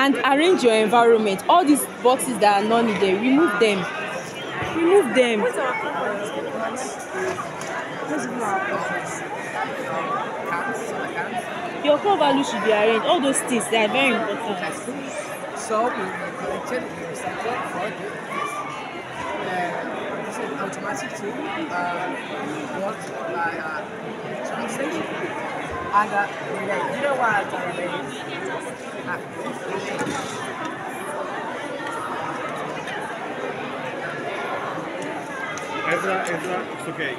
and arrange your environment. All these boxes that are not needed remove them. Remove them. Your core value should be arranged. All those things they are very important. So we collected, for. Uh, this is automatic tool uh, worked by uh, translation. And uh, you know what uh, they, Ezra, Ezra, it's okay.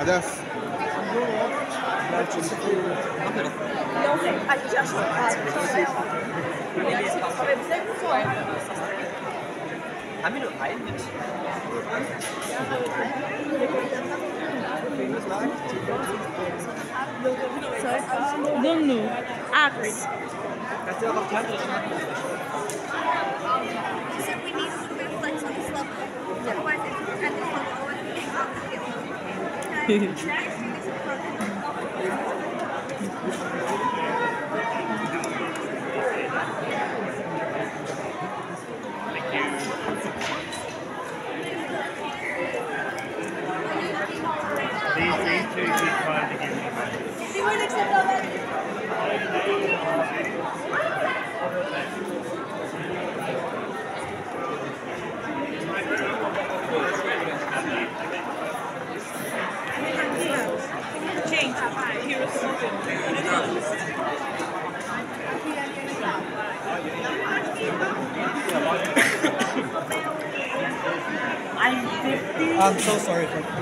Adas. Ah, je cherche. Ah, cherche. Know ask Kannst du auch auf die andere She said we need a little bit of flex on this level. Otherwise, if you at this level, all of the things off the field. Okay? Next, we need some protein. These, these two, these trying to give me Change. Heroes. I'm so sorry for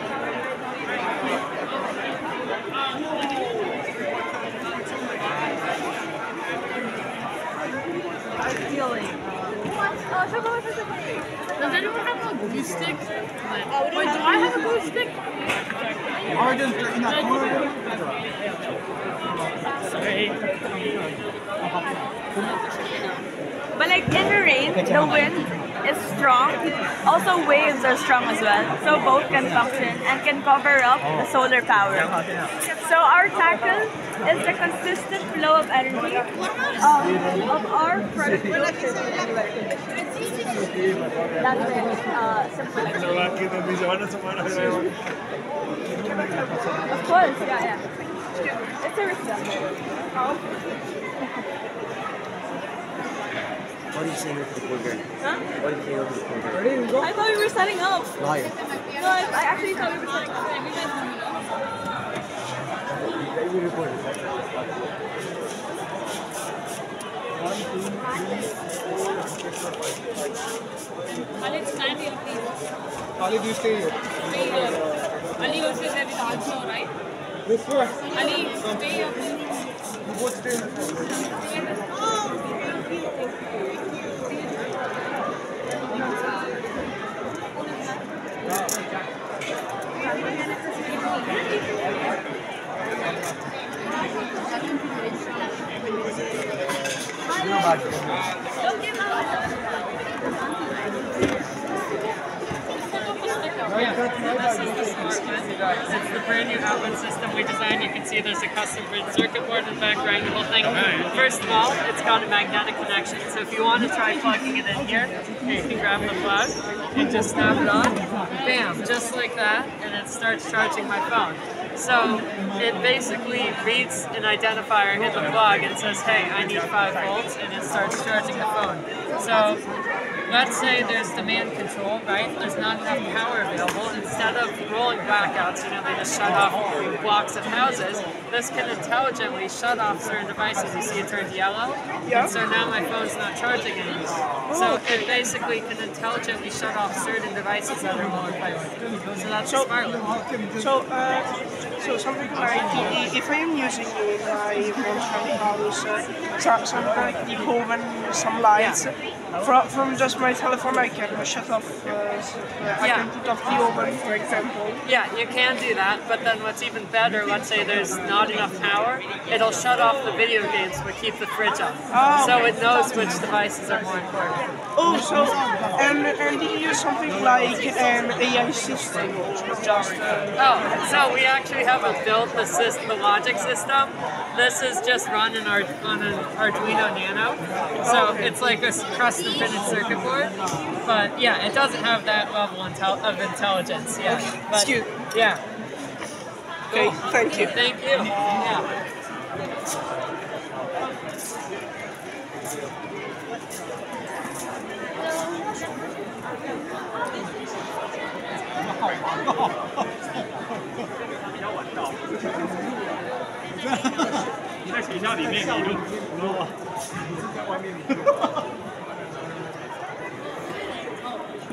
feeling. So go Does anyone have a glue stick? Wait, do I have a glue stick? But like in the rain, the wind is strong. Also waves are strong as well. So both can function and can cover up the solar power. So our tackle is the consistent flow of energy um, of our front. That's it. Uh. Of course, yeah, yeah. It's a risk. What are you saying over the burger? Huh? What are you saying over the burger? I thought we were setting up. Liar. No, I, I actually thought we were setting up. You guys know. Uh, Ali, stand here, please. Ali, do you stay here? Stay here. Ali also is there with also, right? This way. Ali, stay here, please. You both stay here. It's the brand new outlet system we designed. You can see there's a custom circuit board in the. The whole thing. First of all, it's got a magnetic connection. So if you want to try plugging it in here, you can grab the plug and just snap it on. Bam, just like that, and it starts charging my phone. So it basically reads an identifier in the plug and says, "Hey, I need five volts," and it starts charging the phone. So let's say there's demand control, right? There's not enough power available. Instead of rolling blackouts, you know, they just shut off blocks of houses. This can intelligently shut off certain devices. You see it turned yellow? Yeah. And so now my phone's not charging anymore. So it basically can intelligently shut off certain devices that are lower power. So that's So- smart. So, uh, so something like if I am using my phone house, uh, some, some like the home and some lights, from, from just my telephone I can shut off, uh, s- uh, I Yeah. can put off the oven, for example. Yeah, you can do that, but then what's even better, let's say there's not enough power, it'll shut off the video games but keep the fridge on. Oh, so okay. it knows which devices are more important. Oh, so, and, and you use something like an AI system, just, uh, Oh, so we actually haven't built the system, the logic system. This is just run in our, on an Arduino Nano. So it's like a s- custom printed circuit board. But yeah, it doesn't have that level intel- of intelligence. Yeah. But, Excuse- yeah. okay, thank you. Thank you. Yeah.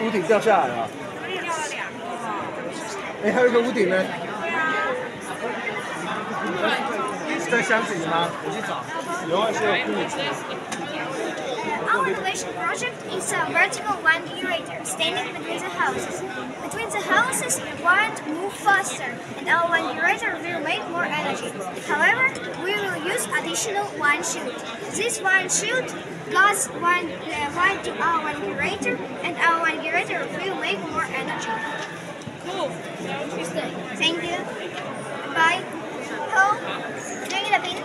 屋顶掉下来了。掉两个哈哎，还有一个屋顶呢。在箱子里吗？我去找。有啊，是有屋顶。Our innovation project is a vertical wine generator standing between the houses. Between the houses, the wine move faster, and our wine generator will make more energy. However, we will use additional wine chute. This wine chute gas wine, uh, wine to our wine generator, and our wine generator will make more energy. Cool. Interesting. Thank you. Bye. Home. Drink it a bit.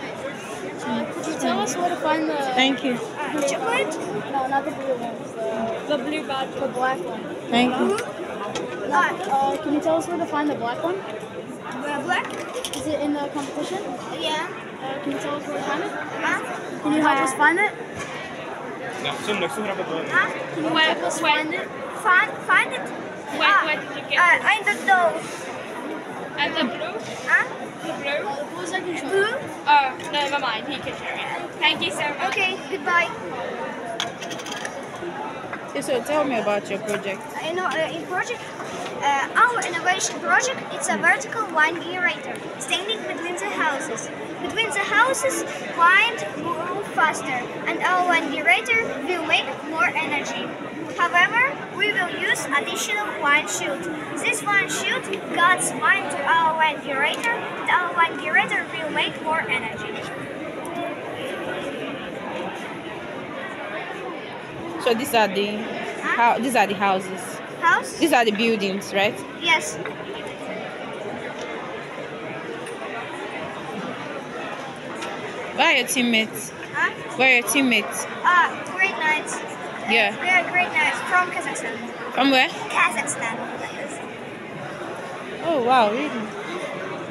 Could you tell us where to find the Thank you. Chocolate. no, not the blue ones, the, the blue bag, the black one. Thank you. Uh, Uh, can you tell us where to find the black one? uh, black. Is it in the competition? Yeah. Uh, can you tell us where to find it? Huh? Can you help us find it? Huh? Can you help us find it? Find, find it. Where- Ah, where did you get uh, I don't know. And the blue? Huh? The blue? The blue's I can show. Blue? Oh, never mind. He can show it. Thank you so much. Okay, goodbye. So tell me about your project. I know uh, in project, uh, our innovation project, it's a vertical wine generator standing between the houses. Between the houses, wine move faster, and our wine generator will make more energy. However, we will use additional wine chute. This wine chute guides wine to our wine generator, and our wine generator will make more energy. So these are the how these are the houses. House? These are the buildings, right? Yes. Where are your teammates? Huh? Where are your teammates? Ah, great knights. Yeah. We are great knights from Kazakhstan. From where? Kazakhstan. Oh wow, really?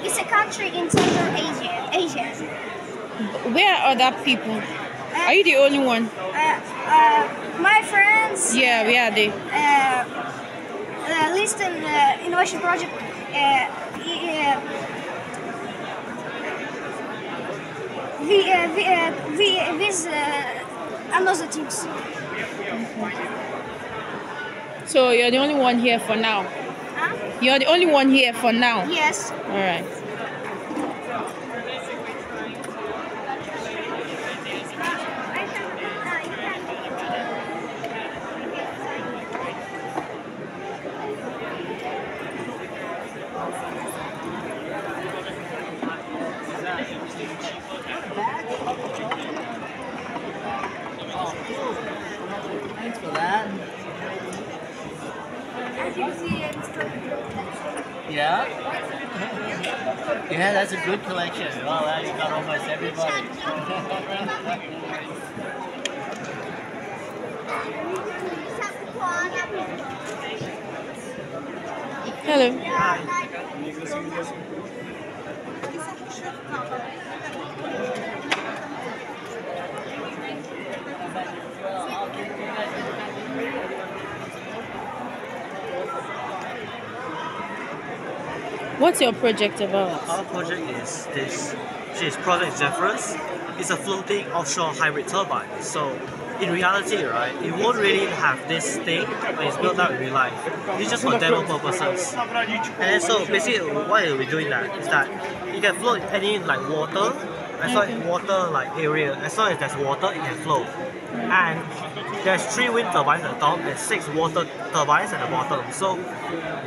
It's a country in Central Asia. Asia. Where are other people? Are you the only one? Uh, uh, my friends. Yeah, we are the. Uh, uh, listen, uh, innovation project. Uh, uh, we, uh, we, uh, we, with uh, another teams. So you're the only one here for now. Huh? You're the only one here for now. Yes. All right. Thanks for that. As you see, it's Yeah? yeah, that's a good collection. Well, you got almost everybody. Hello. What's your project about? Our project is this. This project Zephyrus. It's a floating offshore hybrid turbine. So in reality, right, it won't really have this thing when it's built out in real life. It's just for demo purposes. And so basically, why are we doing that? Is that you can float any like water, as long as water like area, as long as there's water, it can flow. And there's three wind turbines at the top and six water turbines at the bottom. So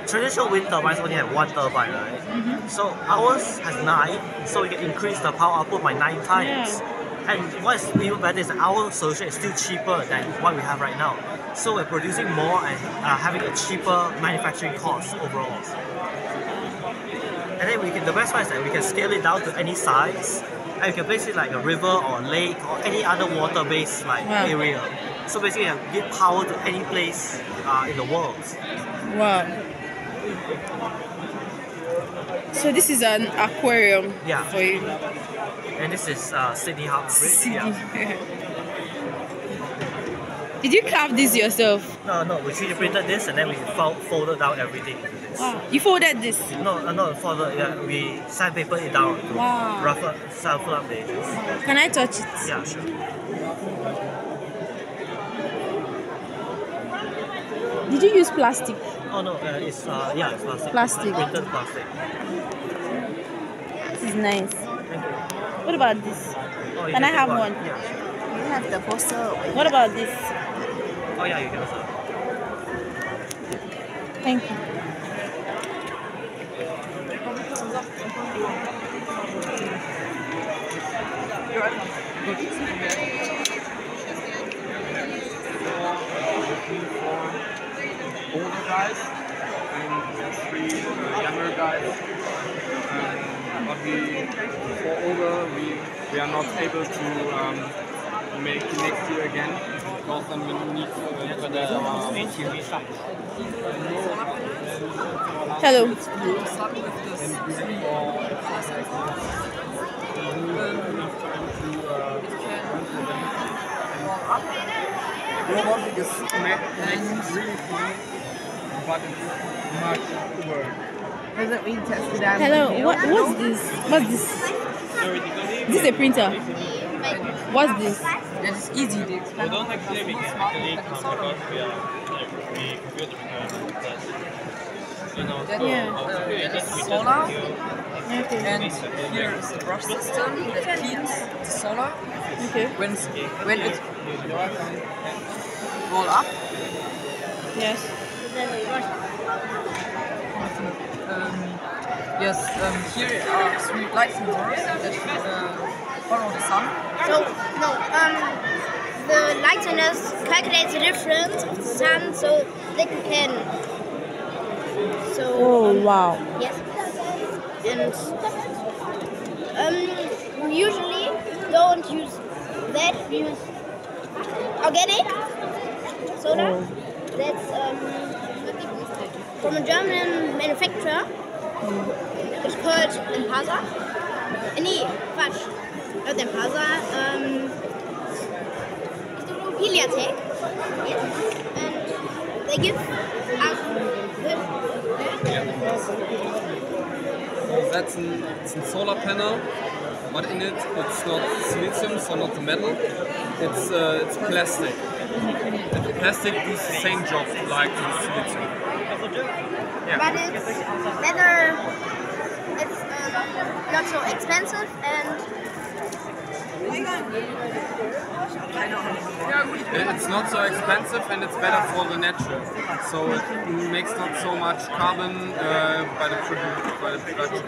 traditional wind turbines only have one turbine, right? So ours has nine, so we can increase the power output by nine times. And what's even better is our solution is still cheaper than what we have right now. So we're producing more and uh, having a cheaper manufacturing cost overall. And then we can, the best part is that we can scale it down to any size, and we can place it like a river or a lake or any other water-based like Wow. area. So basically, you can give power to any place uh, in the world. Wow. So this is an aquarium Yeah. for you. And this is uh, Sydney Harbour Bridge. Yeah. Did you carve this yourself? No, no, we 3D printed this and then we fol- folded down everything into this. Wow. You folded this? No, uh, no, folded, yeah, we sandpapered it down to Wow. rough up, soften up the edges. Can I touch it? Yeah, sure. Did you use plastic? Oh no, uh, it's, uh, yeah, it's plastic. Plastic. Printed plastic. This is nice. Thank you. What about this? Oh, Can I have one? Yeah. You have the poster. What about this? Oh yeah, you can also. Thank you. older guys and three younger guys. Um, but we, for older, we, we are not able to um, make next year again Hello. Robotic is really fun, but much work. Hello. What? What's this? What's this? This is a printer. What's this? It's easy. to explain. We don't actually we can actually come because we are we computer because you know That, Yeah. uh, we it is just we just solar. Okay. And here is the brush system that cleans the solar. Okay. When when it roll up, Yes. um, yes, um, here are three light sensors that uh, follow the sun. So, no, um, the light sensors calculate the difference of the sun so they can. So, Oh wow. yes. And um, we usually don't use that, we use organic solar. Oh. That's um, from a German manufacturer. It's called Impasa. Nee, Quatsch. Not Impasa. Um, Heliatek. Yes. And they give us So that's an, it's a solar panel, but in it it's not silicium, so not the metal. It's uh, it's plastic. And the plastic does the same job like the silicium. Yeah. But it's better. It's um, not so expensive and It's not so expensive and it's better for the nature. So it makes not so much carbon uh, by the produ- by the production.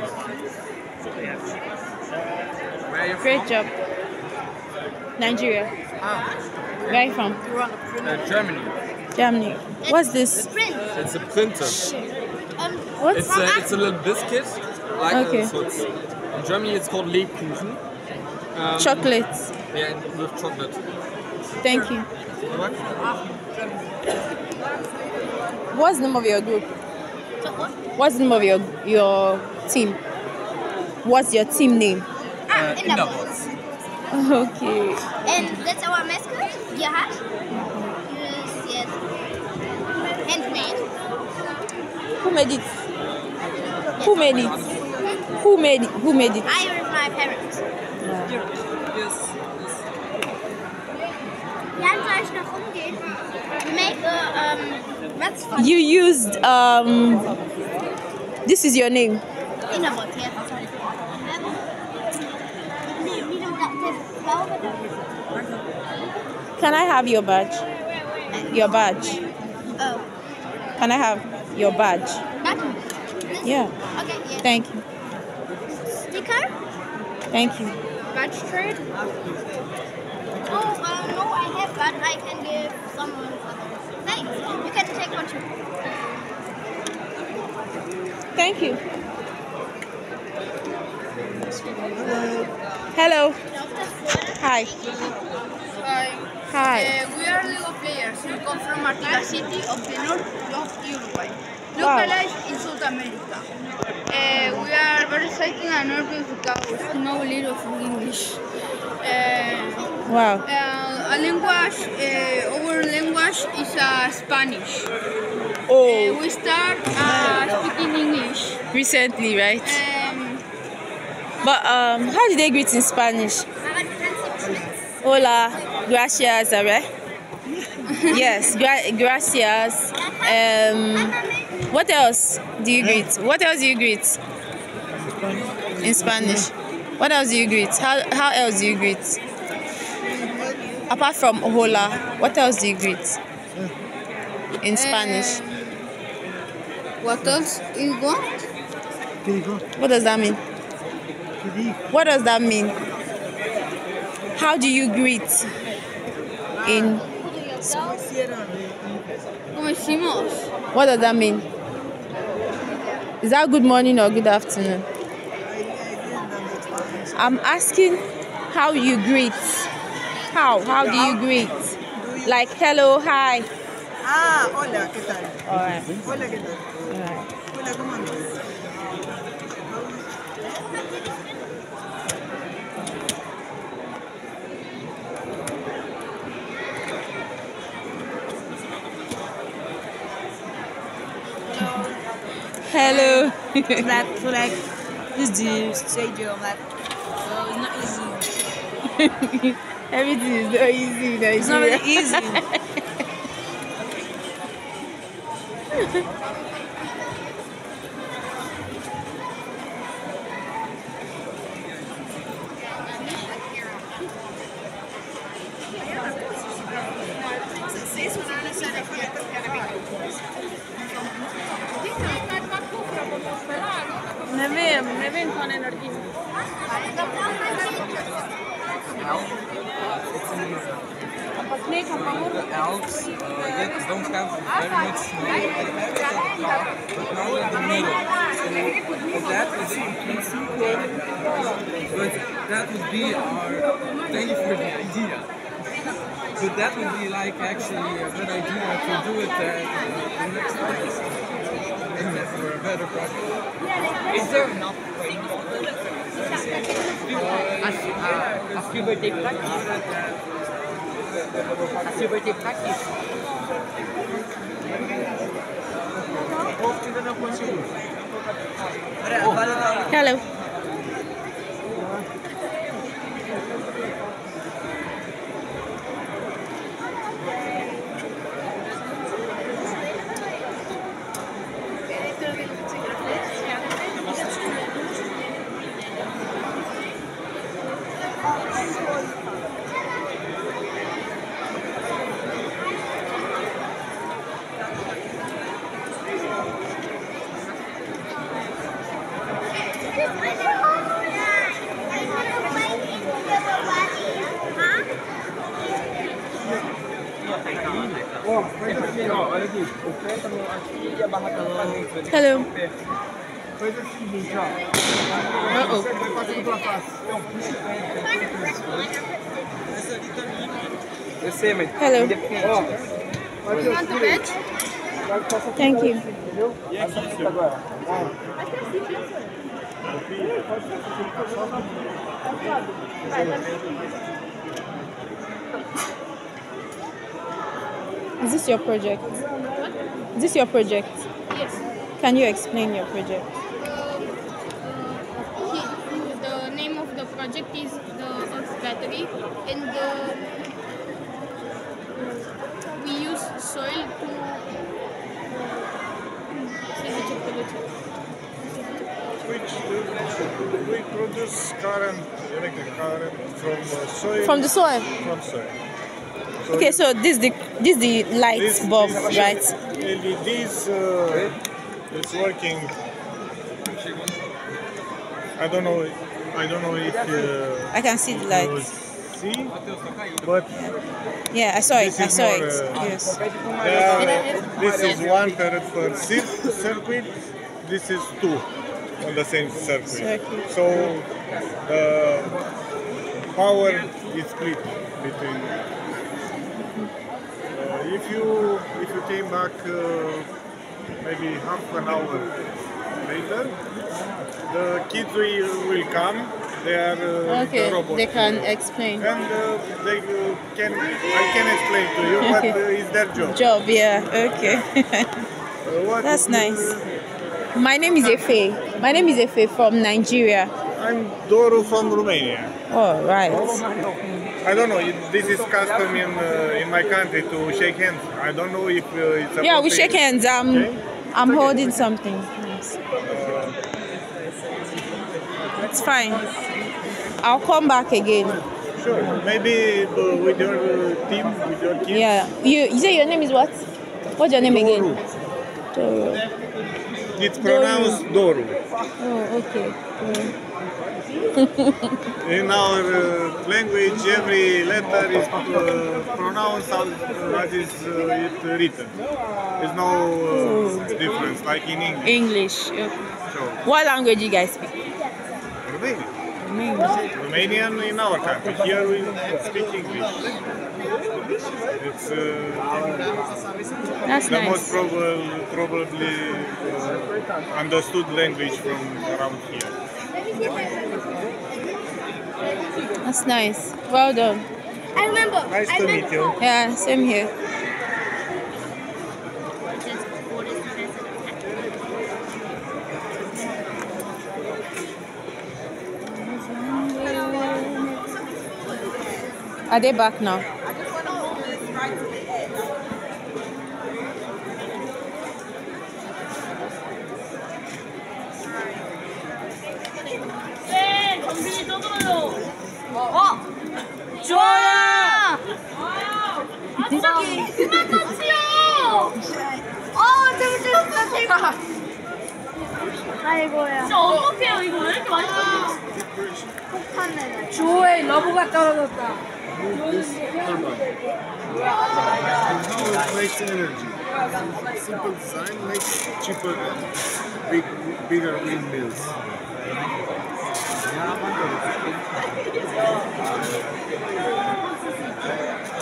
Where are you Great from? job. Nigeria. Where are you from? Uh, Germany. Germany. What's this? It's a printer. What? It's a, it's a little biscuit. Like Okay. uh, so it's, in Germany it's called Lebkuchen. Um, Chocolate. Yeah, with chocolate. Thank you. You're. What's the name of your group? What's the name of your your team? What's your team name? Ah, Indabots. Okay. And that's our mascot, Gerhard. Yes, yes. Handmade. Who made it? Who made it? Who made it? Who made it? I with my parents. Ja, soll ich noch umgehen? We make a, um. You used um. This is your name. Yes. Can I have your badge? Your badge. Oh. Can I have your badge? Yeah. Okay, yes. Thank you. Sticker? Thank you. Badge trade? Oh, uh, no, I have, but I can give someone other. Thanks. You can take one too. Thank you. Hello. Hi. Hi. Hi. Uh, we are Lego players. We come from Artigas City of the north of Uruguay. Wow. Localized in South America. Uh, we are very excited and nervous because we know a little of English. Uh, Wow. uh, a language, uh, our language is uh, Spanish. Oh. Uh, we start uh, speaking English. Recently, right? Um, But um, how do they greet in Spanish? Hola, gracias, right? yes, gra- gracias. Um, what else do you greet? What else do you greet in Spanish? What else do you greet? How how else do you greet? Apart from hola, what else do you greet in eh, Spanish? what else is what? What does that mean? What does that mean? How do you greet in ¿Cómo hicimos? what does that mean? Is that good morning or good afternoon? I'm asking how you greet. How? How do you greet? Like hello, hi. Ah, hola, ¿qué tal? Alright. Hola, ¿qué tal? Alright. Hola, ¿cómo andas? Hello. Flat, like This is the stadium, like, so it's not easy. Everything is not easy in It's not Nigeria. really easy. very much snow, but now in the middle. So that is increasing. But that would be our, thank you for the idea. But that would be like actually a good idea to do it uh, the next time. For a better project. Is there enough rain? Uh, as puberty practice? As puberty practice? Hello. Hello. Hello. You want veg? Thank you. Is this your project? Is this your project? Yes. Can you explain your project? He- the name of the project is the Earth battery, and the, we use soil to. Which we produce current, electric current from uh, soil. From the soil? From soil. Okay, so this the this the light This- bulb, this- right? LEDs, uh, it's working. I don't know. I don't know if uh, I can see the light. see, but Yeah, I saw it. I saw more, it. uh, Yes. Are- this is one per, per circuit. This is two on the same circuit. Circuit. So the power is split between. Uh, if you if you came back uh, maybe half an hour later, the kids will, will come. They are uh, Okay, the they can uh, explain. and uh, they uh, can I can explain to you, but uh, it's their job. Job, yeah. Okay. what That's uh, nice. My name is Efe. My name is Efe from Nigeria. I'm Doru from Romania. Oh, right. I don't know. This is custom in uh, in my country to shake hands. I don't know if uh, it's. Yeah, we shake hands. I'm I'm holding something. Yes. It's fine. I'll come back again. Sure. Maybe uh, with your uh, team, with your kids. Yeah. You you say your name is what? What's your name again? Doru. It's pronounced Doru. Oh, okay. In our uh, language, every letter is uh, pronounced as, is uh, it written. There's no difference, like in English. English. Okay. So, What language you guys speak? Romanian. Romanian. Romanian in our country. Here we speak English. It's uh, That's the nice. most probable, probably uh, understood language from around here. That's nice. Well done. I remember. Nice I to remember. meet you. Yeah, same here. Are they back now? 아이고야. 진짜 어떡해요, 이거 왜 이렇게 많이 던져? 폭탄네. 조의 러브가 떨어졌다.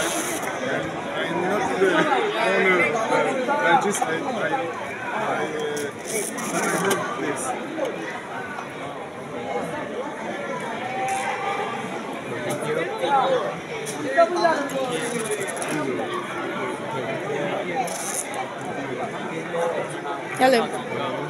I'm not the owner, uh, I just I, I, Hello.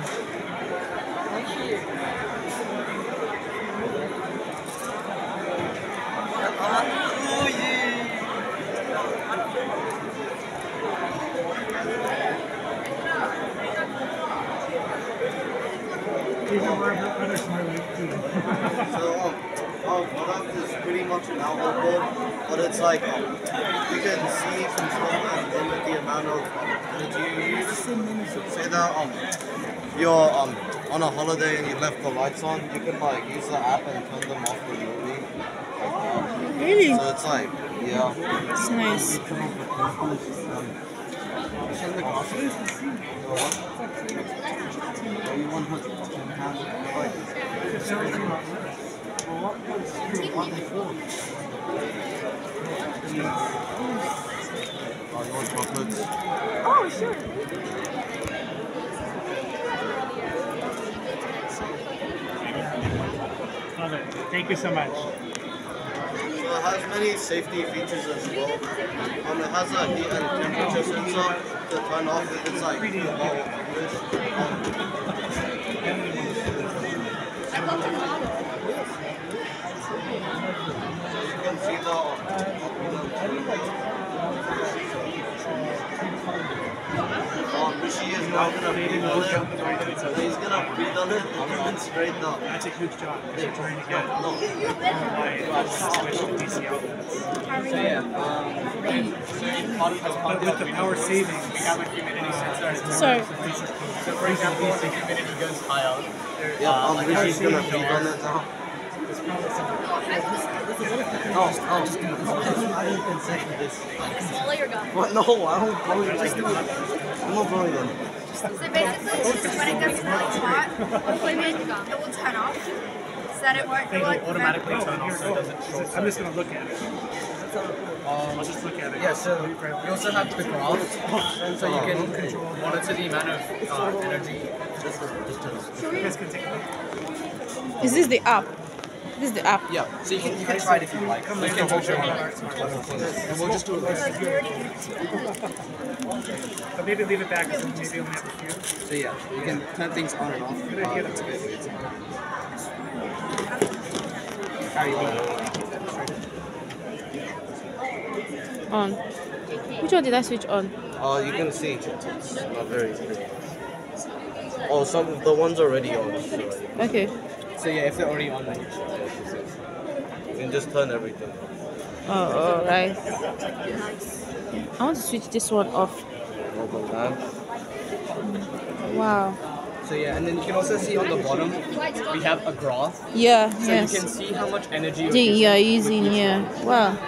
Product is pretty much an board, but it's like you can see, control, and limit the amount of energy you use. Say that um, you're um, on a holiday and you left the lights on, you can like use the app and turn them off remotely. Really? So it's like, yeah. It's nice. show the glasses? Are you 110 pounds? Oh, sure. Love it. Thank you so much. So it has many safety features as well. Um, it has a heat and temperature sensor to turn off if it's like low. You can see Oh, Rishi is now gonna breathe on it. So he's gonna breathe on it and then straighten up. That's a huge job. They're trying to get No, special DC outlets. So yeah, um, so part of, as part But with the power savings, we have a humidity sensor. Sorry. So for example, if the humidity goes higher, Yeah, uh, um, like Rishi's gonna ceiling breathe on it now. No, no. I didn't even say this. Swallow your gum. What? No, I don't blow it. Just do it. I'm not blowing them. So basically, it's just when it gets really hot, it will turn off. So that it won't, they it will automatically turn off so it doesn't short. I'm just going to look at it. Um, I'll just look at it. Yeah, so we also have the graph, so you can control, monitor the amount of uh, energy. You guys can take a. Is this the app? This is the app. Yeah, so you can, you can try it if you like. You can hold your hand. And we'll just do it But maybe leave it back because maybe only have a few. So yeah, you can turn things on and off. Good idea. That's good. How you doing? On. Which one did I switch on? Oh, you can see. It's not very big. Oh, some the ones already on. So Okay. So yeah, if they're already on, then you can just turn everything. Oh, alright. I want to switch this one off. Wow. So yeah, and then you can also see on the bottom we have a graph. Yeah, So yes. you can see how much energy you're Thing using you're using, each yeah. Wow.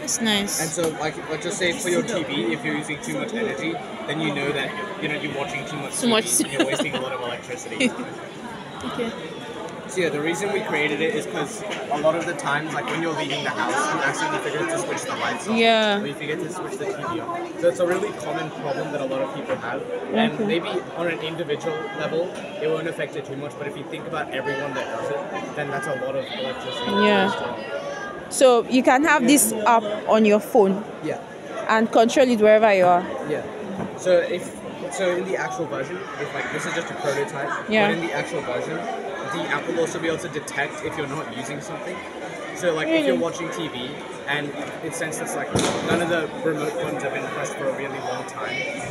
That's nice. And so, like, let's just say for your TV, if you're using too much energy, then you know that you know you're watching too much Too TV much. and you're wasting a lot of electricity. Okay. Yeah, the reason we created it is because a lot of the times, like when you're leaving the house, you accidentally forget to switch the lights on. Yeah. Or you forget to switch the TV on. So it's a really common problem that a lot of people have. And Okay. maybe on an individual level, it won't affect it too much. But if you think about everyone that does it, then that's a lot of electricity. Yeah. So you can have this app on your phone Yeah. and control it wherever you are. Yeah. So if so in the actual version, if like this is just a prototype, Yeah. but in the actual version, the app will also be able to detect if you're not using something. So like if you're watching TV and it senses like none of the remote buttons have been pressed for a really long time,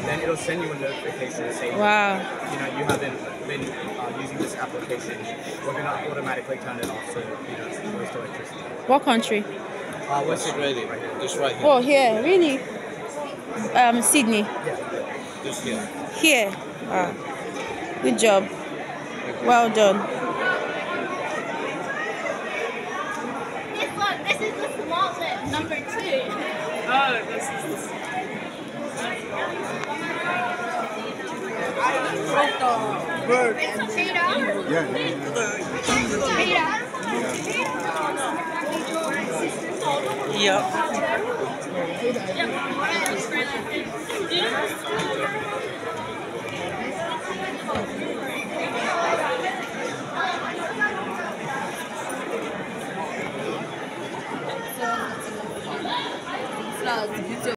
then it'll send you a notification saying, Wow. you know, you haven't been uh, using this application. We're gonna automatically turn it off so you don't waste electricity. What country? Uh, what's it ready? Just right Oh, here, really? Um, Sydney. Yeah. Just here. Here. Wow. Good job. Well done. This one, this is the small lip, number two. Oh, this is Flowers, the beauty